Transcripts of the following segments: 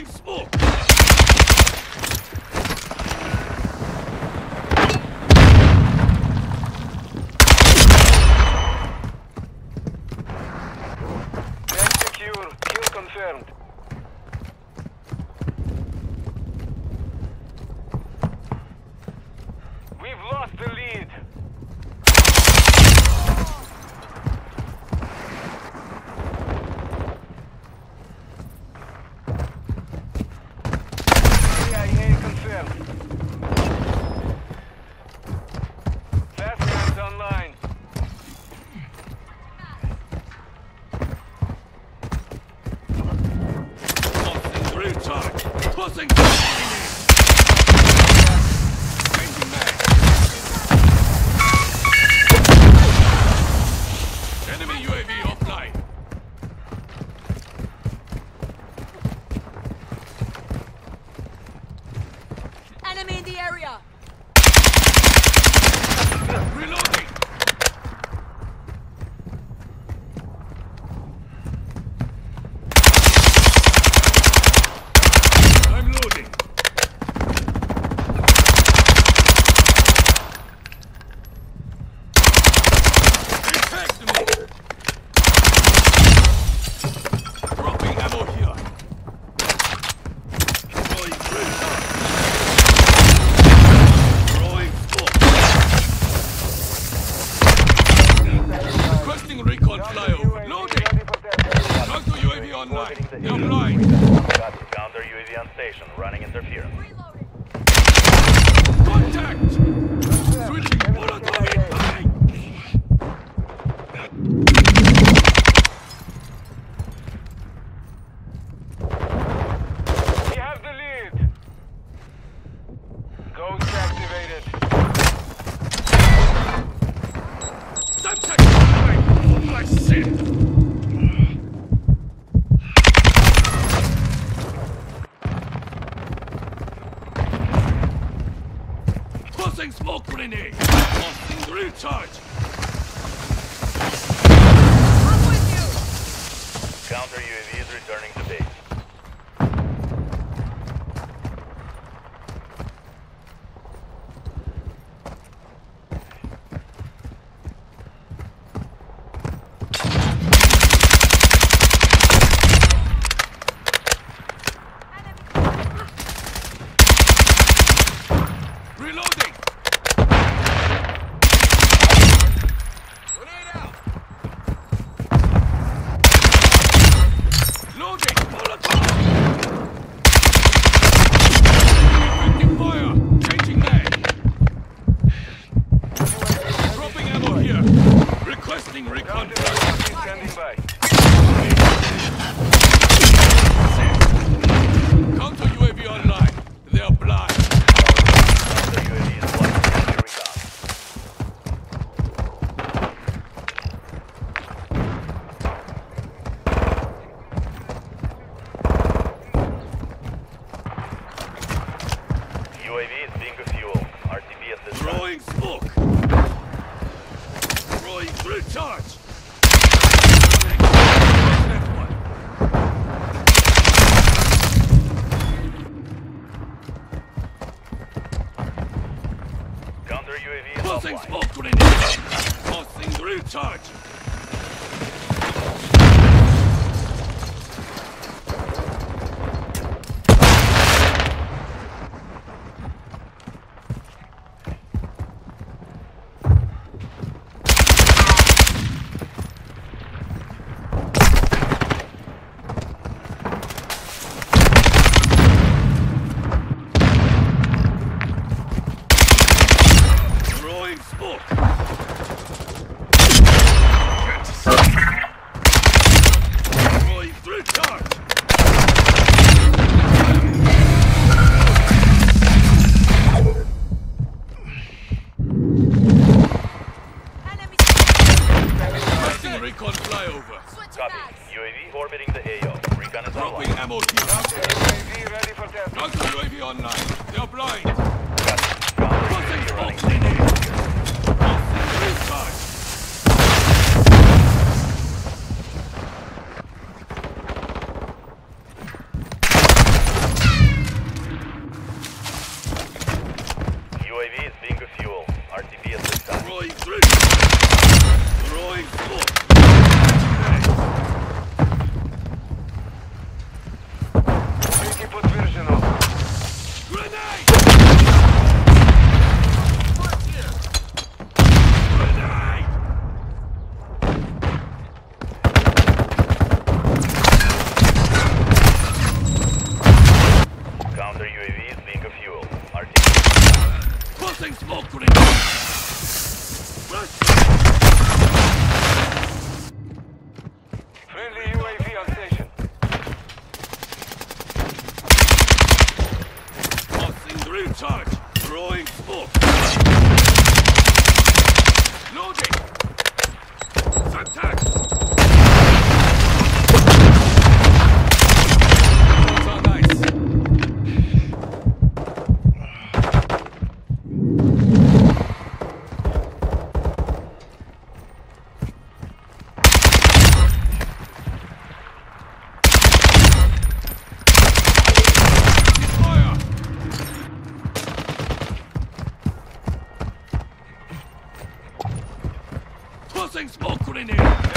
Throwing smoke! Oh. Secure. Kill confirmed. location, running interference. Contact! Switching! Smoke grenade! Launching grenade charge! Charge! flyover. Copy. UAV orbiting the AO. Recon is Dropping online. ammo UAV ready for test. UAV online. They are blind. Something's smoking in here!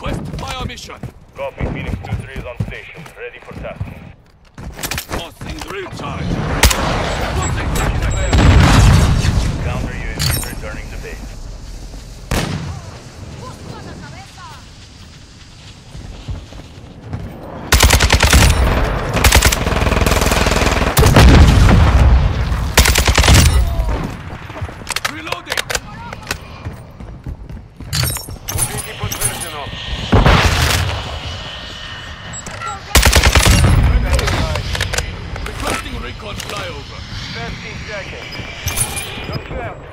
Request fire mission. Copy. Phoenix 2-3 is on station. Ready for tasking. Tossing drill charge. Tossing drill charge. Counter unit returning to base. 15 seconds. Go.